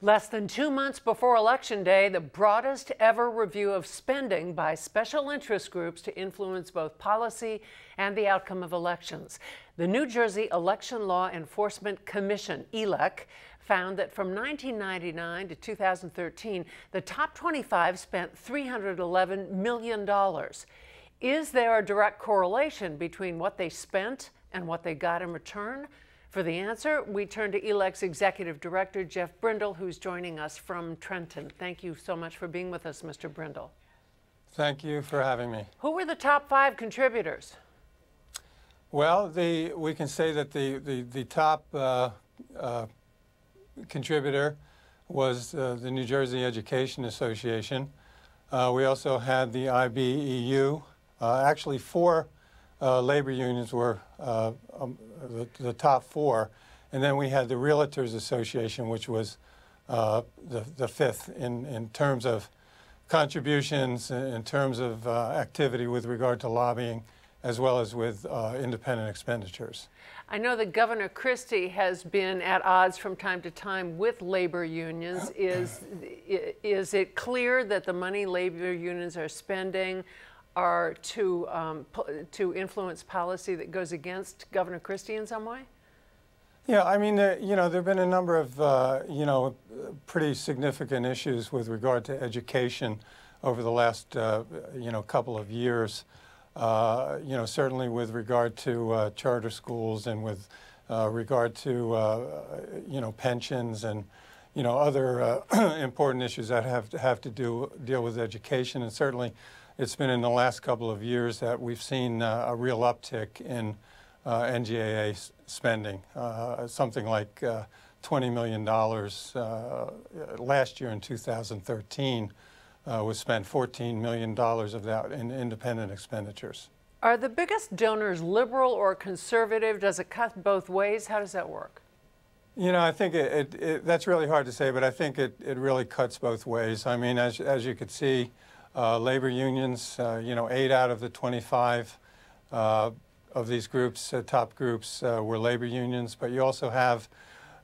Less than two months before Election Day, the broadest ever review of spending by special interest groups to influence both policy and the outcome of elections. The New Jersey Election Law Enforcement Commission, ELEC, found that from 1999 to 2013, the top 25 spent $311 million. Is there a direct correlation between what they spent and what they got in return? For the answer, we turn to ELEC's Executive Director, Jeff Brindle, who's joining us from Trenton. Thank you so much for being with us, Mr. Brindle. Thank you for having me. Who were the top five contributors? Well, the, we can say that the, the, the top uh, uh, contributor was uh, the New Jersey Education Association. Uh, we also had the IBEW. Uh, actually, four uh, labor unions were uh, um, the, the, top four. And then we had the Realtors Association, which was uh, the, the fifth in, in terms of contributions, in terms of uh, activity with regard to lobbying, as well as with uh, independent expenditures. I know that Governor Christie has been at odds from time to time with labor unions. Is, is it clear that the money labor unions are spending are to, um, to influence policy that goes against Governor Christie in some way? Yeah, I mean, there, you know, there have been a number of, uh, you know, pretty significant issues with regard to education over the last, uh, you know, couple of years. Uh, you know, certainly with regard to uh, charter schools and with uh, regard to, uh, you know, pensions and, you know, other important issues that have to have to do deal with education. And certainly, it's been in the last couple of years that we've seen uh, a real uptick in uh, NJEA spending, uh, something like uh, $20 million uh, last year in 2013 uh, was spent $14 million of that in independent expenditures. Are the biggest donors liberal or conservative? Does it cut both ways? How does that work? You know, I think it, it, it, that's really hard to say, but I think it, it really cuts both ways. I mean, as, as you could see, uh, labor unions, uh, you know, eight out of the 25 uh, of these groups, uh, top groups, uh, were labor unions. But you also have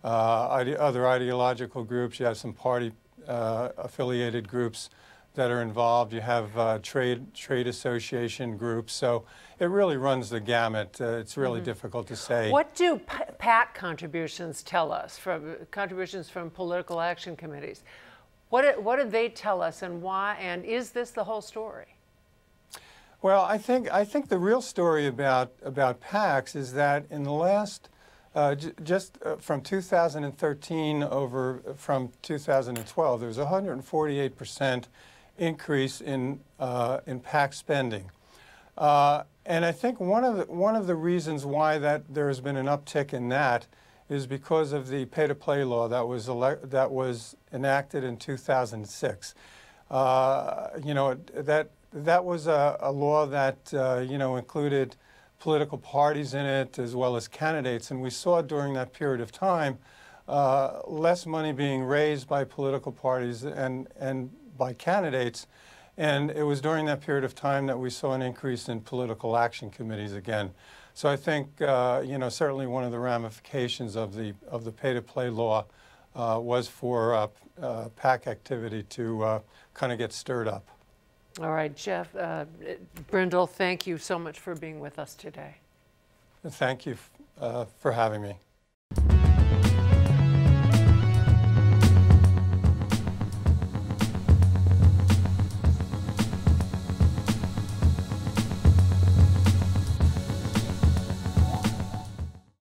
uh, ide other ideological groups. You have some party affiliated groups that are involved. You have trade trade association groups. So it really runs the gamut. it's really mm -hmm. difficult to say. What do PAC contributions tell us from contributions from political action committees? What did, what did they tell us and why? And is this the whole story? Well, I think, I think the real story about, about PACs is that in the last, uh, just uh, from 2013 over from 2012, there was 148% increase in, uh, in PAC spending. Uh, and I think one of, the, one of the reasons why that there has been an uptick in that is because of the pay-to-play law that was that was enacted in 2006. Uh, you know that that was a, a law that uh, you know included political parties in it as well as candidates, and we saw during that period of time uh, less money being raised by political parties and and by candidates. And it was during that period of time that we saw an increase in political action committees again. So I think, uh, you know, certainly one of the ramifications of the, of the pay-to-play law uh, was for uh, uh PAC activity to uh, kind of get stirred up. All right, Jeff, uh, Brindle, thank you so much for being with us today. Thank you for having me.